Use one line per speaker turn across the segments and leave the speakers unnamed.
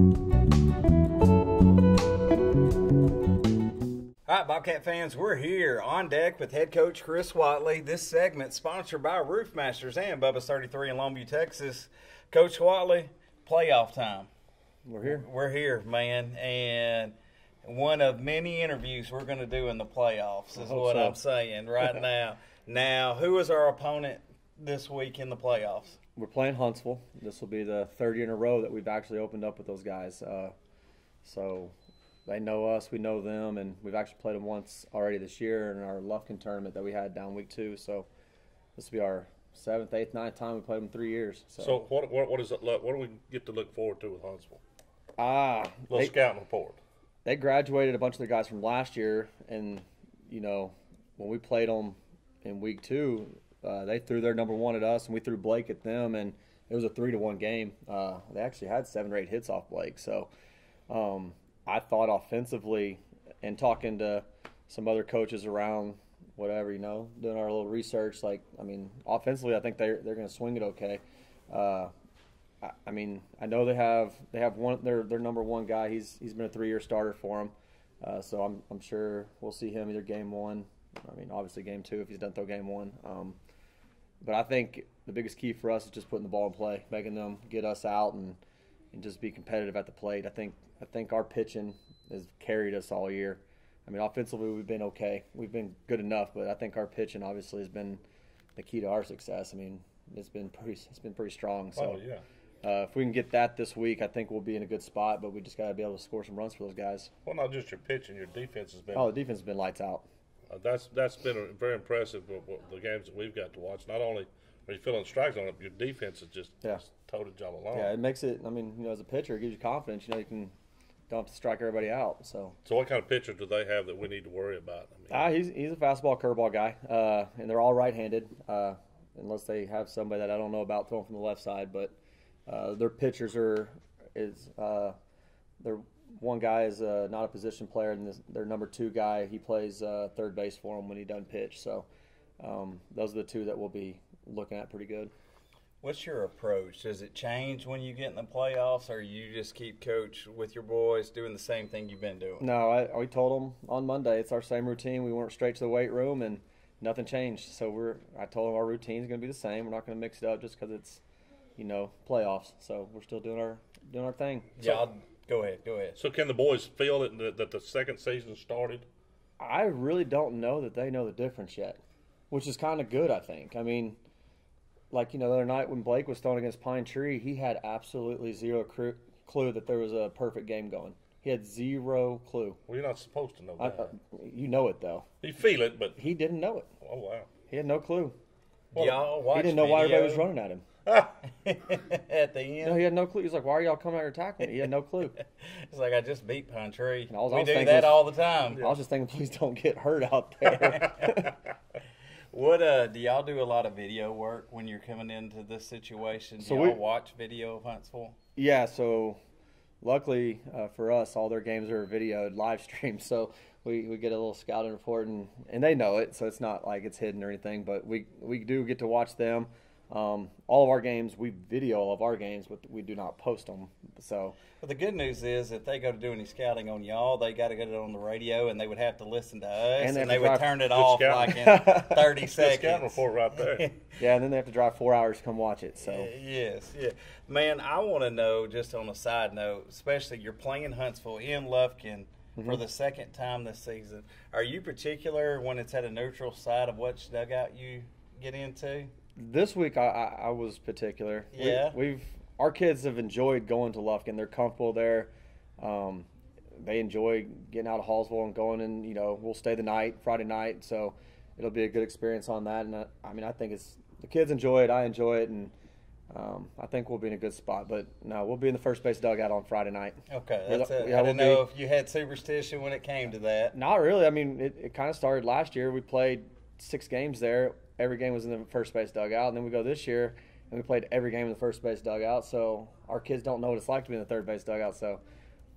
All right, Bobcat fans, we're here on deck with head coach Chris Whatley. This segment sponsored by Roofmasters and Bubba's 33 in Longview, Texas. Coach Whatley, playoff time.
We're here.
We're here, man, and one of many interviews we're going to do in the playoffs is what
so.
I'm saying right now. Now, who is our opponent this week in the playoffs?
We're playing Huntsville. This will be the third year in a row that we've actually opened up with those guys. Uh, so they know us, we know them, and we've actually played them once already this year in our Lufkin tournament that we had down week two. So this will be our seventh, eighth, ninth time we played them in three years. So,
So what what what is it look? What do we get to look forward to with Huntsville?
ah,
little
they,
scouting report.
they graduated a bunch of their guys from last year, and you know when we played them in week two, uh, they threw their number one at us, and we threw Blake at them, and it was a three to one game. Uh, they actually had seven or eight hits off Blake, so um, I thought offensively, and talking to some other coaches around, whatever you know, doing our little research. Like, I mean, offensively, I think they're they're going to swing it okay. Uh, I- I mean, I know they have they have one their their number one guy. He's he's been a three year starter for them, uh, so I'm I'm sure we'll see him either game one. I mean, obviously game two if he's done throw game one. Um, but I think the biggest key for us is just putting the ball in play, making them get us out and and just be competitive at the plate. I think I think our pitching has carried us all year. I mean, offensively we've been okay. We've been good enough, but I think our pitching obviously has been the key to our success. I mean, it's been pretty it's been pretty strong. So
oh yeah.
uh, if we can get that this week, I think we'll be in a good spot. But we just got to be able to score some runs for those guys.
Well, not just your pitching, your defense has been.
Oh, the defense has been lights out.
Uh, that's that's been a, very impressive. With, with the games that we've got to watch. Not only are you feeling strikes on it, your defense is just
Yeah.
just toted y'all along.
Yeah, it makes it. I mean, you know, as a pitcher, it gives you confidence. You know, you can don't have to strike everybody out. So
So what kind of pitcher do they have that we need to worry about? I mean,
ah, he's he's a fastball curveball guy, uh, and they're all right-handed, uh, unless they have somebody that I don't know about throwing from the left side. But uh, their pitchers are is uh, their one guy is uh, not a position player, and this, their number two guy he plays uh, third base for them when he doesn't pitch. So um, those are the two that we'll be looking at pretty good.
What's your approach? Does it change when you get in the playoffs, or you just keep coach with your boys doing the same thing you've been doing?
No, I, we told them on Monday it's our same routine. We went straight to the weight room and nothing changed. So we're I told them our routine is going to be the same. We're not going to mix it up just because it's you know playoffs. So we're still doing our doing our thing.
Yeah, I'll, go ahead. Go ahead.
so can the boys feel it that, that the second season started?
I really don't know that they know the difference yet, which is kind of good. I think. I mean, like you know, the other night when Blake was throwing against Pine Tree, he had absolutely zero cru- clue that there was a perfect game going. He had zero clue.
Well, you're not supposed to know
I,
that.
uh, you know it though.
you feel it, but
He didn't know it.
oh wow.
He had no clue.
Do y'all watch
he didn't know why everybody was running at him.
at the end.
No, he had no clue. He's like, "Why are y'all coming out here tackling me?" He had no clue.
It's like I just beat Pine Tree.
And all I
we
was
do
thinking
that all the time.
I was just thinking, please don't get hurt out there.
What uh, do y'all do a lot of video work when you're coming into this situation? Do
So
y'all
we-
watch video of Huntsville?
yeah. So, luckily uh, for us, all their games are videoed, live streamed. So we, we get a little scouting report, and, and they know it. So it's not like it's hidden or anything. But we we do get to watch them. Um, all of our games, we video all of our games, but we do not post them. So
But the good news is, if they go to do any scouting on y'all, they got to get it on the radio, and they would have to listen to us,
And
and,
they
they would turn it off
scouting.
like in thirty seconds.
scouting report right there.
yeah, and then they have to drive four hours to come watch it. So
Yes, yeah, man. I want to know, just on a side note, especially you're playing Huntsville in Lufkin
Mm-hmm.
for the second time this season. Are you particular when it's at a neutral side of which dugout you get into?
This week I, I, I was particular. We-
Yeah.
we've our kids have enjoyed going to Lufkin. They're comfortable there. Um, they enjoy getting out of Hallsville and going and you know we'll stay the night Friday night, so it'll be a good experience on that. And I, I mean I think it's the kids enjoy it. I enjoy it, and um, I think we'll be in a good spot. But no, we'll be in the first base dugout on Friday night.
Okay, that's it.
yeah,
I
we'll
didn't know
be-
if you had superstition when it came to that.
Not really. I mean, it, it kind of started last year. We played six games there. Every game was in the first base dugout. And then we go this year and we played every game in the first base dugout. So our kids don't know what it's like to be in the third base dugout. So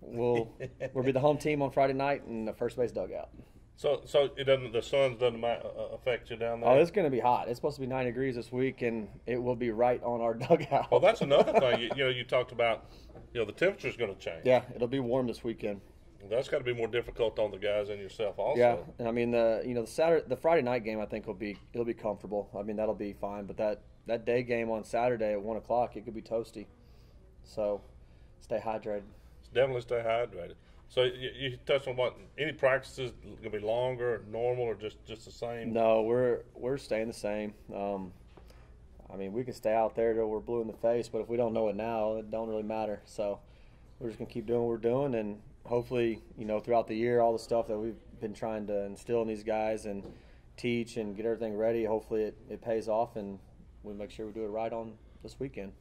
we'll we'll be the home team on Friday night in the first base dugout.
So, so it doesn't. The suns doesn't uh, affect you down there.
Oh, it's going to be hot. It's supposed to be nine degrees this week, and it will be right on our dugout.
Well, that's another thing. You, you know, you talked about. You know, the temperature's going to change.
yeah, it'll be warm this weekend.
That's got to be more difficult on the guys and yourself, also.
Yeah, and I mean the you know the Saturday the Friday night game I think will be it'll be comfortable. I mean that'll be fine, but that that day game on Saturday at one o'clock it could be toasty. So stay hydrated.
Definitely stay hydrated. So you, you touched on what any practices going to be longer, normal, or just just the same?
No, we're we're staying the same. Um, I mean we can stay out there till we're blue in the face, but if we don't know it now, it don't really matter. So we're just gonna keep doing what we're doing, and hopefully you know throughout the year all the stuff that we've been trying to instill in these guys and teach and get everything ready. Hopefully it, it pays off, and we make sure we do it right on this weekend.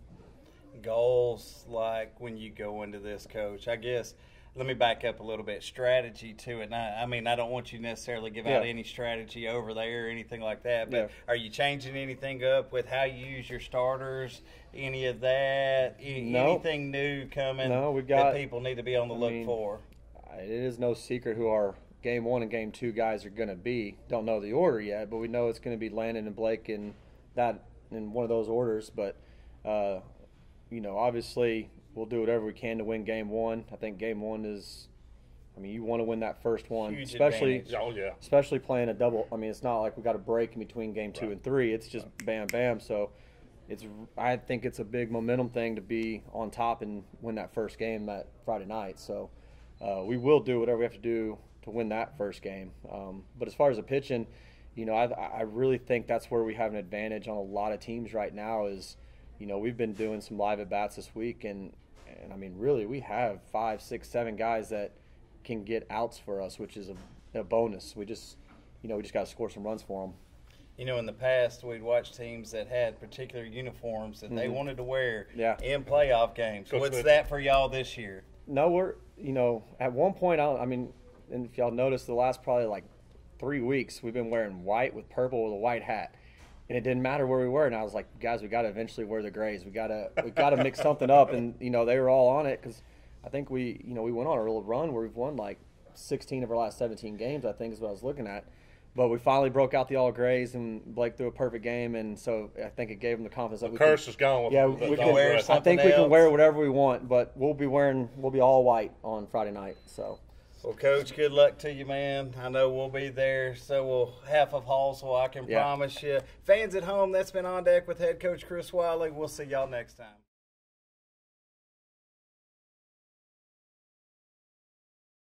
Goals like when you go into this, coach. I guess let me back up a little bit. Strategy to it. Now, I mean, I don't want you to necessarily give out any strategy over there or anything like that. But
Yeah.
are you changing anything up with how you use your starters? Any of that? Any,
No.
Anything new coming?
No, we got-
that people need to be on the
I
look
mean,
for.
It is no secret who our game one and game two guys are going to be. Don't know the order yet, but we know it's going to be Landon and Blake in that in one of those orders. But uh, you know, obviously, we'll do whatever we can to win game one. I think game one is. I mean, you want to win that first one,
Huge
especially
advantage.
Oh yeah.
especially playing a double. I mean, it's not like we got a break in between game two
Right.
and three. It's just bam, bam. So, it's I think it's a big momentum thing to be on top and win that first game that Friday night. So, uh, we will do whatever we have to do to win that first game. Um, but as far as the pitching, you know, I, I really think that's where we have an advantage on a lot of teams right now. Is you know we've been doing some live at bats this week, and and I mean really we have five, six, seven guys that can get outs for us, which is a, a bonus. We just you know we just got to score some runs for them.
You know, in the past, we'd watch teams that had particular uniforms that they wanted to wear
Mm-hmm. Yeah.
in playoff games.
Coach
What's
Smith.
that for y'all this year?
No, we're you know at one point I, I mean, and if y'all noticed the last probably like three weeks we've been wearing white with purple with a white hat, and it didn't matter where we were. And I was like, guys, we got to eventually wear the grays. We gotta we gotta mix something up. And you know they were all on it because I think we you know we went on a little run where we've won like 16 of our last 17 games. I think is what I was looking at. But we finally broke out the all grays, and Blake threw a perfect game, and so I think it gave him the confidence that
The
we
curse
could,
is gone. With
yeah,
the,
we can
wear.
I think we can wear whatever we want, but we'll be wearing we'll be all white on Friday night. So
Well, Coach, good luck to you, man. I know we'll be there, so will half of Hallsville, I can
Yeah.
promise you. Fans at home, that's been On Deck with head coach Chris Wiley. We'll see y'all next time.